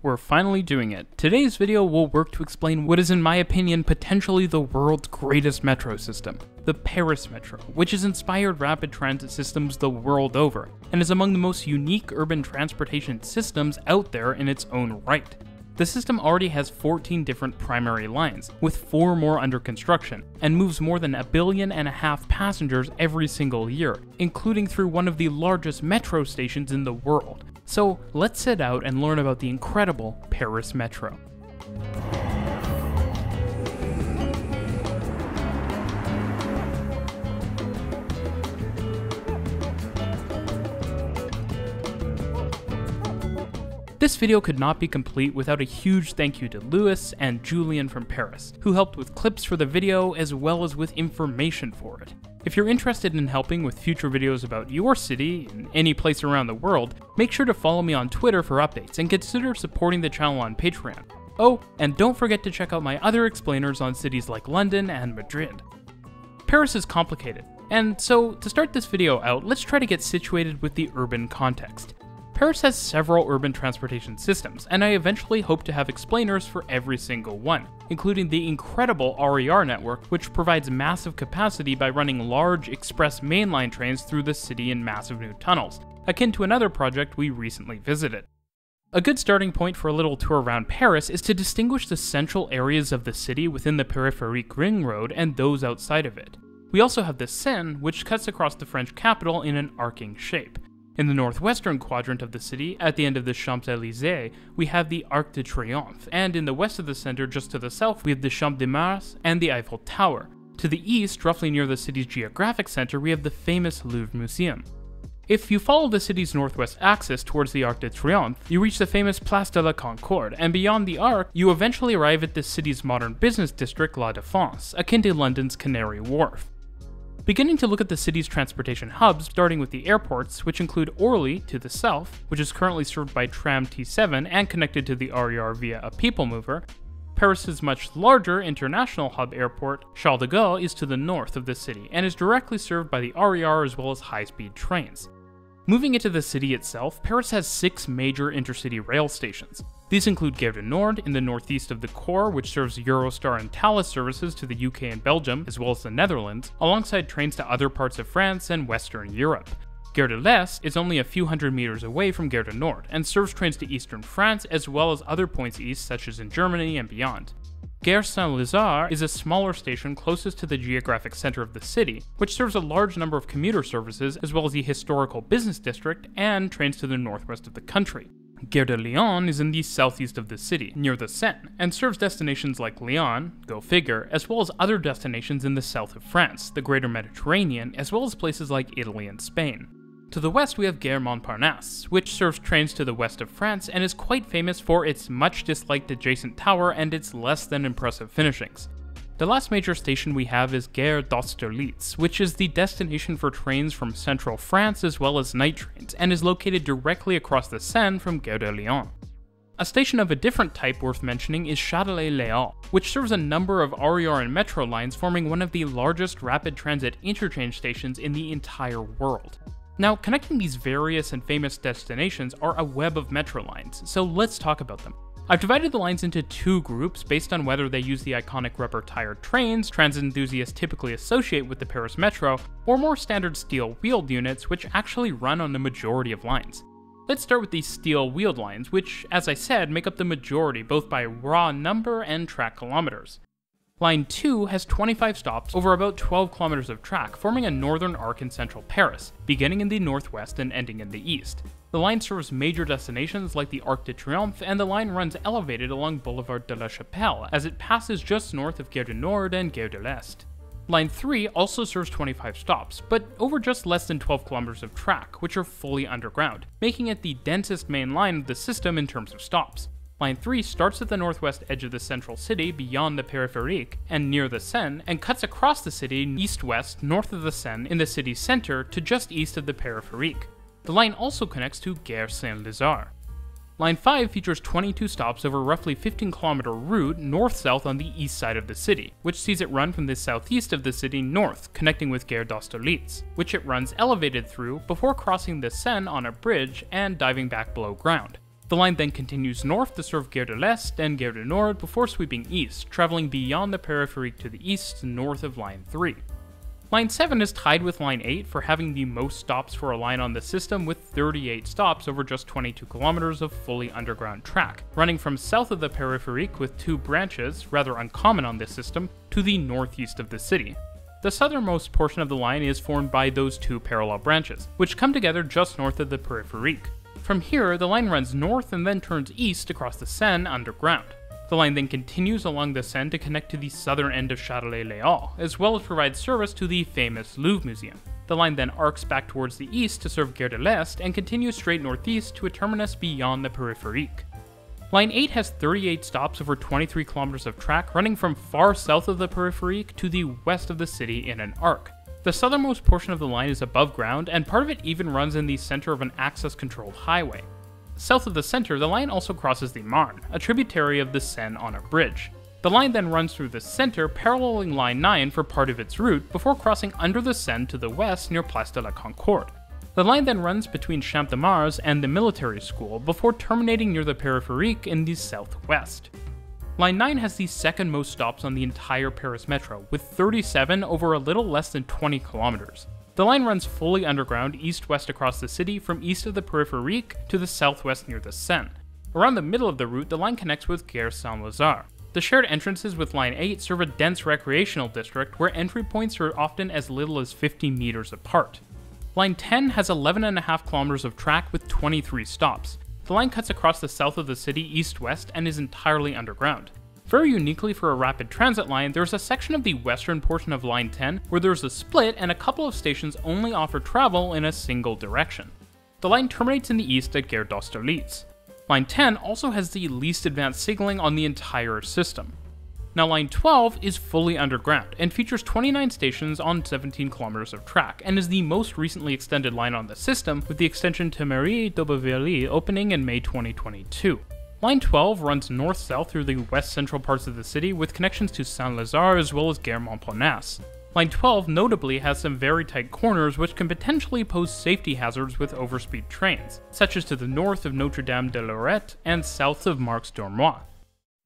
We're finally doing it. Today's video will work to explain what is in my opinion potentially the world's greatest metro system, the Paris Metro, which has inspired rapid transit systems the world over, and is among the most unique urban transportation systems out there in its own right. The system already has 14 different primary lines, with 4 more under construction, and moves more than a billion and a half passengers every single year, including through one of the largest metro stations in the world. So let's set out and learn about the incredible Paris Metro. This video could not be complete without a huge thank you to Lewis and Julian from Paris, who helped with clips for the video as well as with information for it. If you're interested in helping with future videos about your city and any place around the world, make sure to follow me on Twitter for updates and consider supporting the channel on Patreon. Oh, and don't forget to check out my other explainers on cities like London and Madrid. Paris is complicated, and so to start this video out, let's try to get situated with the urban context. Paris has several urban transportation systems, and I eventually hope to have explainers for every single one, including the incredible RER network, which provides massive capacity by running large express mainline trains through the city in massive new tunnels, akin to another project we recently visited. A good starting point for a little tour around Paris is to distinguish the central areas of the city within the Peripherique Ring Road and those outside of it. We also have the Seine, which cuts across the French capital in an arcing shape. In the northwestern quadrant of the city, at the end of the Champs Elysees, we have the Arc de Triomphe, and in the west of the center, just to the south, we have the Champ de Mars and the Eiffel Tower. To the east, roughly near the city's geographic center, we have the famous Louvre Museum. If you follow the city's northwest axis towards the Arc de Triomphe, you reach the famous Place de la Concorde, and beyond the Arc, you eventually arrive at the city's modern business district, La Défense, akin to London's Canary Wharf beginning to look at the city's transportation hubs, starting with the airports, which include Orly to the south, which is currently served by tram T7 and connected to the RER via a people mover. Paris's much larger international hub airport, Charles de Gaulle, is to the north of the city and is directly served by the RER as well as high speed trains. Moving into the city itself, Paris has six major intercity rail stations. These include Gare Nord in the northeast of the core, which serves Eurostar and Thalys services to the UK and Belgium, as well as the Netherlands, alongside trains to other parts of France and Western Europe. Gare de l'Est is only a few hundred meters away from Gare Nord and serves trains to eastern France as well as other points east, such as in Germany and beyond. Gare Saint-Lazare is a smaller station closest to the geographic center of the city, which serves a large number of commuter services as well as the historical business district and trains to the northwest of the country. Gare de Lyon is in the southeast of the city, near the Seine, and serves destinations like Lyon, go figure, as well as other destinations in the south of France, the greater Mediterranean, as well as places like Italy and Spain. To the west, we have Gare Montparnasse, which serves trains to the west of France and is quite famous for its much disliked adjacent tower and its less than impressive finishings. The last major station we have is Gare d'Austerlitz, which is the destination for trains from central France as well as night trains, and is located directly across the Seine from Gare de Lyon. A station of a different type worth mentioning is Châtelet-Les which serves a number of RER and metro lines forming one of the largest rapid transit interchange stations in the entire world. Now, connecting these various and famous destinations are a web of metro lines, so let's talk about them. I've divided the lines into two groups based on whether they use the iconic rubber tired trains transit enthusiasts typically associate with the Paris Metro, or more standard steel wheeled units which actually run on the majority of lines. Let's start with these steel wheeled lines, which, as I said, make up the majority both by raw number and track kilometers. Line 2 has 25 stops over about 12 kilometers of track, forming a northern arc in central Paris, beginning in the northwest and ending in the east. The line serves major destinations like the Arc de Triomphe, and the line runs elevated along Boulevard de la Chapelle as it passes just north of Gare du Nord and Gare de l'Est. Line 3 also serves 25 stops, but over just less than 12 kilometers of track, which are fully underground, making it the densest main line of the system in terms of stops. Line 3 starts at the northwest edge of the central city beyond the Peripherique and near the Seine, and cuts across the city east-west north of the Seine in the city's center to just east of the Peripherique. The line also connects to Gare Saint-Lazare. Line 5 features 22 stops over a roughly 15 kilometer route north-south on the east side of the city, which sees it run from the southeast of the city north, connecting with Gare d'Austerlitz, which it runs elevated through before crossing the Seine on a bridge and diving back below ground. The line then continues north to serve Gare de l'Est and Gare du Nord before sweeping east, traveling beyond the peripherique to the east north of Line 3. Line 7 is tied with Line 8 for having the most stops for a line on the system with 38 stops over just 22 kilometers of fully underground track, running from south of the peripherique with two branches, rather uncommon on this system, to the northeast of the city. The southernmost portion of the line is formed by those two parallel branches, which come together just north of the peripherique. From here, the line runs north and then turns east across the Seine underground. The line then continues along the Seine to connect to the southern end of Châtelet-Les Halles, as well as provide service to the famous Louvre Museum. The line then arcs back towards the east to serve Gare de l'Est and continues straight northeast to a terminus beyond the peripherique. Line 8 has 38 stops over 23 kilometers of track running from far south of the peripherique to the west of the city in an arc. The southernmost portion of the line is above ground, and part of it even runs in the center of an access controlled highway. South of the center, the line also crosses the Marne, a tributary of the Seine on a bridge. The line then runs through the center, paralleling Line 9 for part of its route, before crossing under the Seine to the west near Place de la Concorde. The line then runs between Champ de Mars and the military school, before terminating near the peripherique in the southwest. Line 9 has the second most stops on the entire Paris metro, with 37 over a little less than 20 kilometers. The line runs fully underground east west across the city from east of the peripherique to the southwest near the Seine. Around the middle of the route, the line connects with Gare Saint Lazare. The shared entrances with Line 8 serve a dense recreational district where entry points are often as little as 50 meters apart. Line 10 has 11.5 kilometers of track with 23 stops. The line cuts across the south of the city east west and is entirely underground. Very uniquely for a rapid transit line, there's a section of the western portion of Line 10 where there's a split and a couple of stations only offer travel in a single direction. The line terminates in the east at Gare d'Austerlitz. Line 10 also has the least advanced signaling on the entire system. Now, Line 12 is fully underground and features 29 stations on 17 kilometers of track, and is the most recently extended line on the system, with the extension to Mairie d'Aubervilliers opening in May 2022. Line 12 runs north-south through the west-central parts of the city with connections to Saint-Lazare as well as Gare Montparnasse. Line 12 notably has some very tight corners which can potentially pose safety hazards with overspeed trains, such as to the north of Notre Dame de Lorette and south of Marx Dormoy.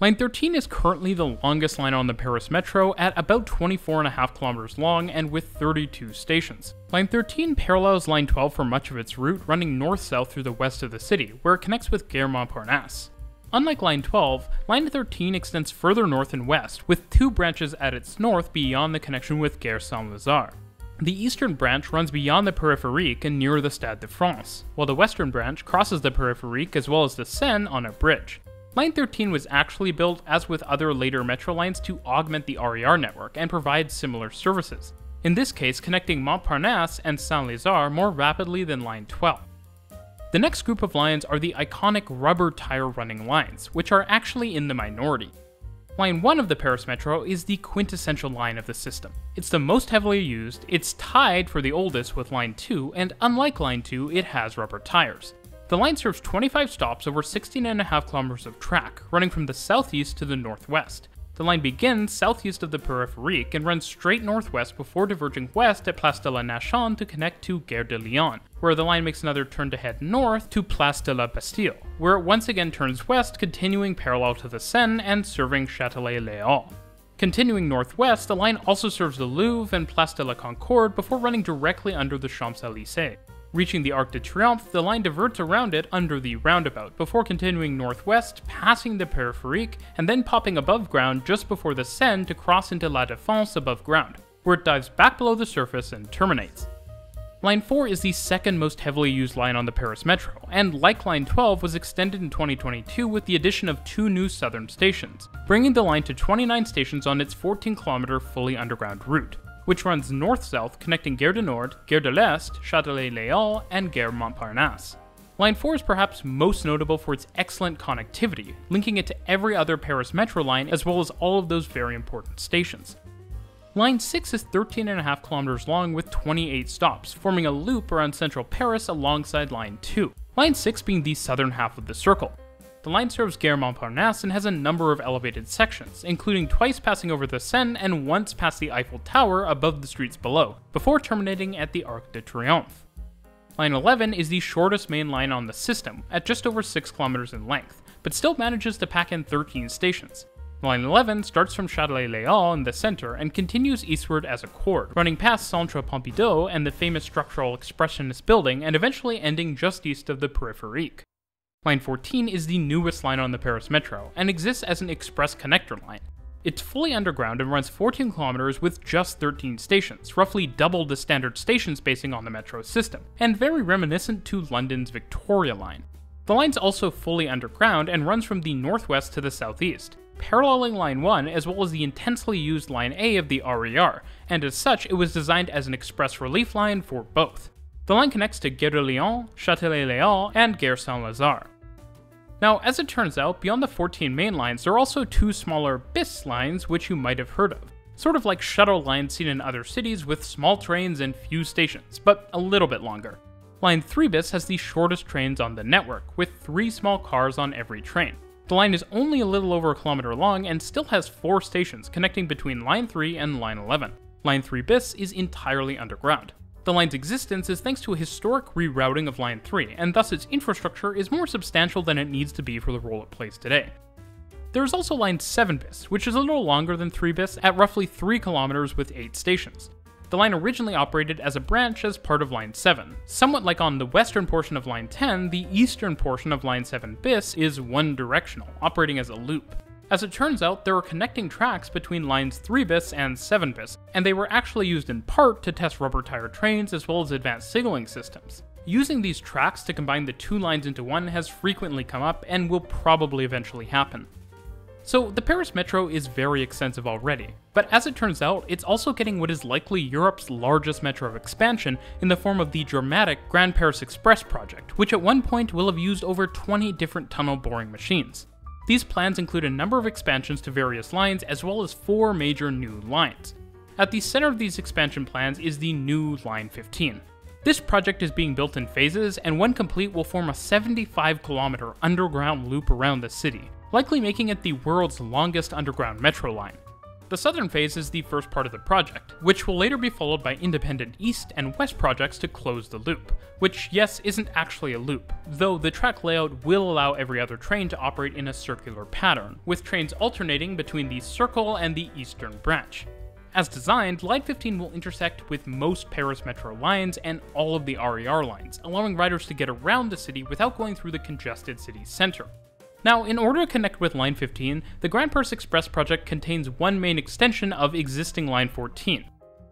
Line 13 is currently the longest line on the Paris Metro at about 24.5 kilometers long and with 32 stations. Line 13 parallels Line 12 for much of its route, running north-south through the west of the city, where it connects with Gare Montparnasse. Unlike Line 12, Line 13 extends further north and west, with two branches at its north beyond the connection with Gare Saint-Lazare. The eastern branch runs beyond the peripherique and near the Stade de France, while the western branch crosses the peripherique as well as the Seine on a bridge. Line 13 was actually built, as with other later metro lines, to augment the RER network and provide similar services, in this case connecting Montparnasse and Saint-Lazare more rapidly than Line 12. The next group of lines are the iconic rubber tire running lines, which are actually in the minority. Line 1 of the Paris Metro is the quintessential line of the system. It's the most heavily used, it's tied for the oldest with Line 2, and unlike Line 2, it has rubber tires. The line serves 25 stops over 16.5 kilometers of track, running from the southeast to the northwest. The line begins southeast of the peripherique and runs straight northwest before diverging west at Place de la Nation to connect to Gare de Lyon, where the line makes another turn to head north to Place de la Bastille, where it once again turns west, continuing parallel to the Seine and serving Châtelet-Les Halles. Continuing northwest, the line also serves the Louvre and Place de la Concorde before running directly under the Champs-Élysées. Reaching the Arc de Triomphe, the line diverts around it under the roundabout, before continuing northwest, passing the peripherique, and then popping above ground just before the Seine to cross into La Défense above ground, where it dives back below the surface and terminates. Line 4 is the second most heavily used line on the Paris Metro, and like Line 12 was extended in 2022 with the addition of two new southern stations, bringing the line to 29 stations on its 14 kilometer fully underground route which runs north-south connecting Gare du Nord, Gare de l'Est, Châtelet-Les Halles, and Gare Montparnasse. Line 4 is perhaps most notable for its excellent connectivity, linking it to every other Paris metro line as well as all of those very important stations. Line 6 is 13.5 kilometers long with 28 stops, forming a loop around central Paris alongside Line 2, Line 6 being the southern half of the circle. The line serves Gare Montparnasse and has a number of elevated sections, including twice passing over the Seine and once past the Eiffel Tower above the streets below, before terminating at the Arc de Triomphe. Line 11 is the shortest main line on the system, at just over 6 kilometers in length, but still manages to pack in 13 stations. Line 11 starts from Châtelet-Les Halles in the center and continues eastward as a chord, running past Centre Pompidou and the famous structural expressionist building and eventually ending just east of the Périphérique. Line 14 is the newest line on the Paris Metro and exists as an express connector line. It's fully underground and runs 14 kilometers with just 13 stations, roughly double the standard station spacing on the metro system, and very reminiscent to London's Victoria line. The line's also fully underground and runs from the northwest to the southeast, paralleling Line 1 as well as the intensely used Line A of the RER, and as such, it was designed as an express relief line for both. The line connects to Gare de Lyon, Châtelet-Les Halles, and Gare Saint-Lazare. Now, as it turns out, beyond the 14 main lines, there are also two smaller BIS lines which you might have heard of. Sort of like shuttle lines seen in other cities with small trains and few stations, but a little bit longer. Line 3 BIS has the shortest trains on the network, with three small cars on every train. The line is only a little over a kilometer long and still has four stations connecting between Line 3 and Line 11. Line 3 BIS is entirely underground. The line's existence is thanks to a historic rerouting of Line 3, and thus its infrastructure is more substantial than it needs to be for the role it plays today. There is also Line 7 bis, which is a little longer than 3 bis at roughly 3 kilometers with 8 stations. The line originally operated as a branch as part of Line 7. Somewhat like on the western portion of Line 10, the eastern portion of Line 7 bis is one directional, operating as a loop. As it turns out, there are connecting tracks between lines 3 bis and 7 bis, and they were actually used in part to test rubber tire trains as well as advanced signaling systems. Using these tracks to combine the two lines into one has frequently come up and will probably eventually happen. So, the Paris Metro is very extensive already, but as it turns out, it's also getting what is likely Europe's largest metro of expansion in the form of the dramatic Grand Paris Express project, which at one point will have used over 20 different tunnel boring machines. These plans include a number of expansions to various lines as well as four major new lines. At the center of these expansion plans is the new Line 15. This project is being built in phases, and when complete will form a 75 kilometer underground loop around the city, likely making it the world's longest underground metro line. The southern phase is the first part of the project, which will later be followed by independent east and west projects to close the loop, which, yes, isn't actually a loop, though the track layout will allow every other train to operate in a circular pattern, with trains alternating between the circle and the eastern branch. As designed, Line 15 will intersect with most Paris Metro lines and all of the RER lines, allowing riders to get around the city without going through the congested city center. Now, in order to connect with Line 15, the Grand Paris Express project contains one main extension of existing Line 14.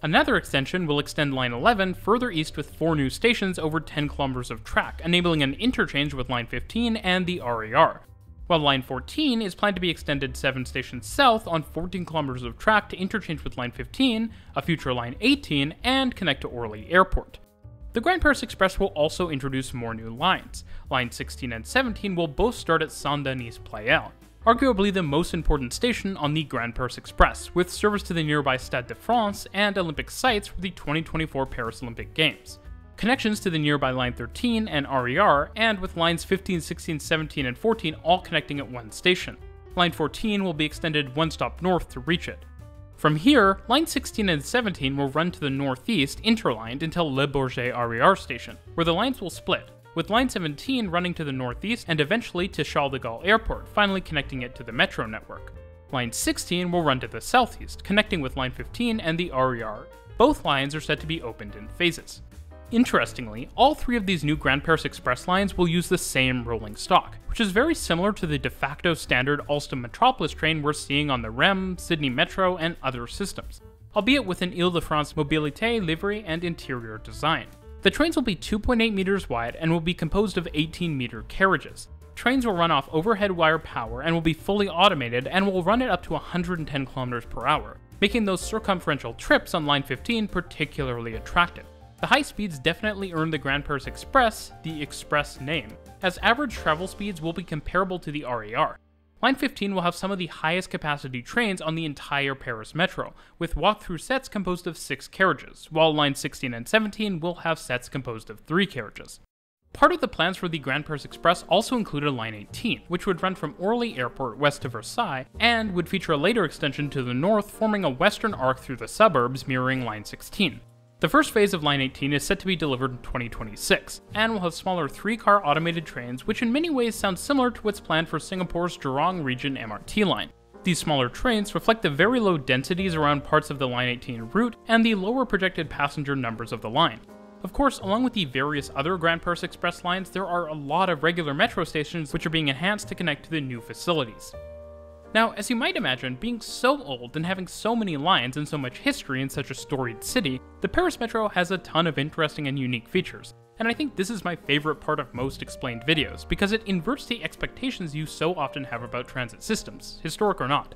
Another extension will extend Line 11 further east with four new stations over 10 kilometers of track, enabling an interchange with Line 15 and the RER. While Line 14 is planned to be extended 7 stations south on 14 kilometers of track to interchange with Line 15, a future Line 18, and connect to Orly Airport. The Grand Paris Express will also introduce more new lines. Line 16 and 17 will both start at Saint Denis Pleyel, arguably the most important station on the Grand Paris Express, with service to the nearby Stade de France and Olympic sites for the 2024 Paris Olympic Games. Connections to the nearby Line 13 and RER, and with lines 15, 16, 17, and 14 all connecting at one station. Line 14 will be extended one stop north to reach it. From here, Line 16 and 17 will run to the northeast, interlined until Le Bourget RER station, where the lines will split, with Line 17 running to the northeast and eventually to Charles de Gaulle Airport, finally connecting it to the metro network. Line 16 will run to the southeast, connecting with Line 15 and the RER. Both lines are set to be opened in phases. Interestingly, all three of these new Grand Paris Express lines will use the same rolling stock, which is very similar to the de facto standard Alstom Metropolis train we're seeing on the REM, Sydney Metro, and other systems, albeit with an Ile-de-France mobilité livery and interior design. The trains will be 2.8 meters wide and will be composed of 18 meter carriages. Trains will run off overhead wire power and will be fully automated and will run at up to 110 km per hour, making those circumferential trips on Line 15 particularly attractive. The high speeds definitely earned the Grand Paris Express the Express name, as average travel speeds will be comparable to the RER. Line 15 will have some of the highest capacity trains on the entire Paris Metro, with walk-through sets composed of 6 carriages, while Line 16 and 17 will have sets composed of 3 carriages. Part of the plans for the Grand Paris Express also included Line 18, which would run from Orly Airport west to Versailles, and would feature a later extension to the north, forming a western arc through the suburbs mirroring Line 16. The first phase of Line 18 is set to be delivered in 2026, and will have smaller three car automated trains, which in many ways sounds similar to what's planned for Singapore's Jurong Region MRT line. These smaller trains reflect the very low densities around parts of the Line 18 route and the lower projected passenger numbers of the line. Of course, along with the various other Grand Paris Express lines, there are a lot of regular metro stations which are being enhanced to connect to the new facilities. Now, as you might imagine, being so old and having so many lines and so much history in such a storied city, the Paris Metro has a ton of interesting and unique features. And I think this is my favorite part of most explained videos, because it inverts the expectations you so often have about transit systems, historic or not.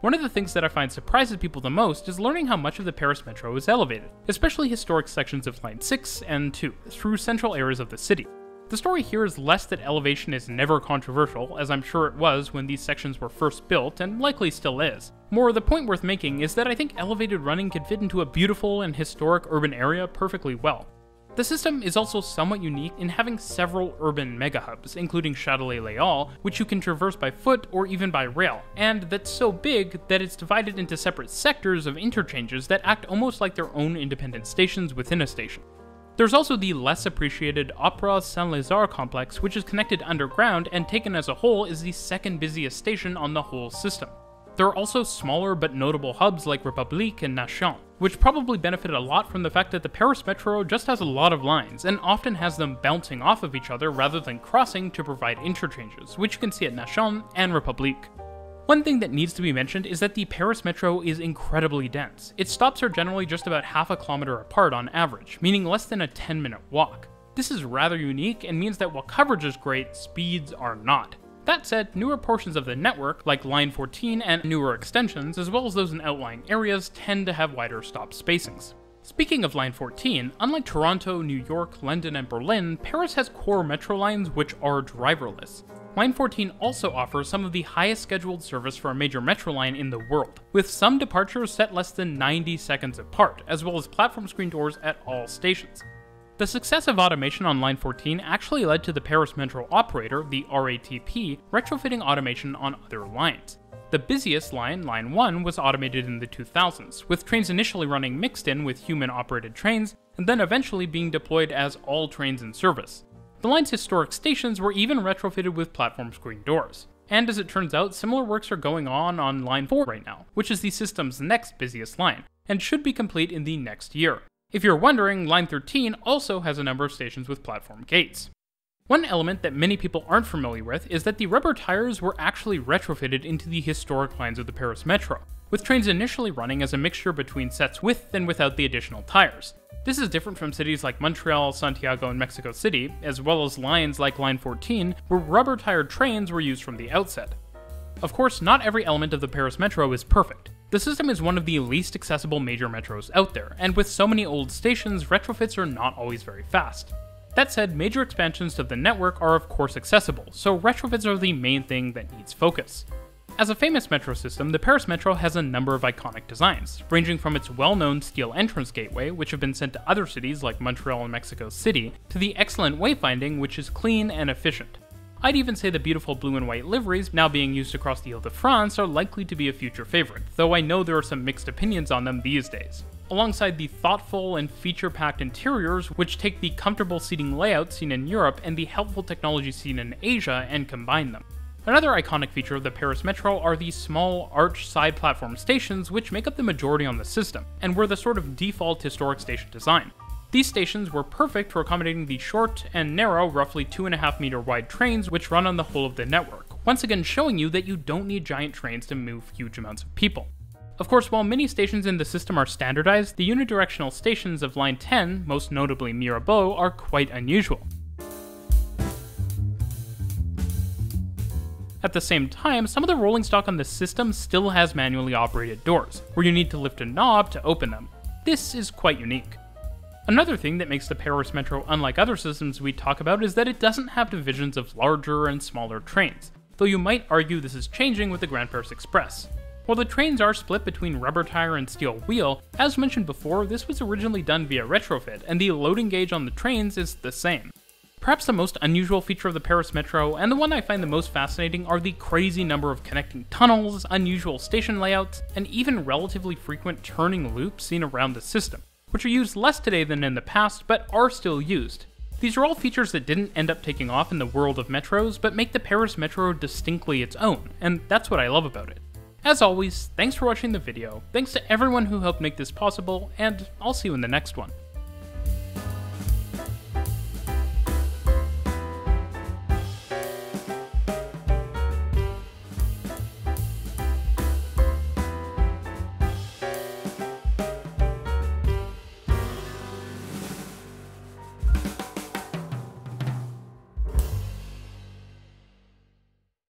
One of the things that I find surprises people the most is learning how much of the Paris Metro is elevated, especially historic sections of Line 6 and 2, through central areas of the city. The story here is less that elevation is never controversial, as I'm sure it was when these sections were first built, and likely still is. More, the point worth making is that I think elevated running can fit into a beautiful and historic urban area perfectly well. The system is also somewhat unique in having several urban megahubs, including Châtelet-Les Halles, which you can traverse by foot or even by rail, and that's so big that it's divided into separate sectors of interchanges that act almost like their own independent stations within a station. There's also the less appreciated Opera Saint-Lazare complex, which is connected underground and taken as a whole is the second busiest station on the whole system. There are also smaller but notable hubs like Republique and Nation, which probably benefited a lot from the fact that the Paris Metro just has a lot of lines and often has them bouncing off of each other rather than crossing to provide interchanges, which you can see at Nation and Republique. One thing that needs to be mentioned is that the Paris Metro is incredibly dense. Its stops are generally just about half a kilometer apart on average, meaning less than a 10 minute walk. This is rather unique and means that while coverage is great, speeds are not. That said, newer portions of the network, like Line 14 and newer extensions, as well as those in outlying areas, tend to have wider stop spacings. Speaking of Line 14, unlike Toronto, New York, London, and Berlin, Paris has core metro lines which are driverless. Line 14 also offers some of the highest scheduled service for a major metro line in the world, with some departures set less than 90 seconds apart, as well as platform screen doors at all stations. The success of automation on Line 14 actually led to the Paris Metro operator, the RATP, retrofitting automation on other lines. The busiest line, Line 1, was automated in the 2000s, with trains initially running mixed in with human operated trains, and then eventually being deployed as all trains in service. The line's historic stations were even retrofitted with platform screen doors. And as it turns out, similar works are going on on Line 4 right now, which is the system's next busiest line, and should be complete in the next year. If you're wondering, Line 13 also has a number of stations with platform gates. One element that many people aren't familiar with is that the rubber tires were actually retrofitted into the historic lines of the Paris Metro, with trains initially running as a mixture between sets with and without the additional tires. This is different from cities like Montreal, Santiago, and Mexico City, as well as lines like Line 14, where rubber tired trains were used from the outset. Of course, not every element of the Paris Metro is perfect. The system is one of the least accessible major metros out there, and with so many old stations, retrofits are not always very fast. That said, major expansions to the network are of course accessible, so retrofits are the main thing that needs focus. As a famous metro system, the Paris Metro has a number of iconic designs, ranging from its well-known steel entrance gateway, which have been sent to other cities like Montreal and Mexico City, to the excellent wayfinding, which is clean and efficient. I'd even say the beautiful blue and white liveries now being used across the Ile-de-France are likely to be a future favorite, though I know there are some mixed opinions on them these days. Alongside the thoughtful and feature-packed interiors, which take the comfortable seating layout seen in Europe and the helpful technology seen in Asia and combine them. Another iconic feature of the Paris Metro are the small arch side platform stations which make up the majority on the system, and were the sort of default historic station design. These stations were perfect for accommodating the short and narrow, roughly 2.5 meter wide trains which run on the whole of the network, once again showing you that you don't need giant trains to move huge amounts of people. Of course, while many stations in the system are standardized, the unidirectional stations of Line 10, most notably Mirabeau, are quite unusual. At the same time, some of the rolling stock on the system still has manually operated doors, where you need to lift a knob to open them. This is quite unique. Another thing that makes the Paris Metro unlike other systems we talk about is that it doesn't have divisions of larger and smaller trains, though you might argue this is changing with the Grand Paris Express. While the trains are split between rubber tire and steel wheel, as mentioned before, this was originally done via retrofit, and the loading gauge on the trains is the same. Perhaps the most unusual feature of the Paris Metro, and the one I find the most fascinating, are the crazy number of connecting tunnels, unusual station layouts, and even relatively frequent turning loops seen around the system. which are used less today than in the past, but are still used. These are all features that didn't end up taking off in the world of metros, but make the Paris Metro distinctly its own, and that's what I love about it. As always, thanks for watching the video, thanks to everyone who helped make this possible, and I'll see you in the next one.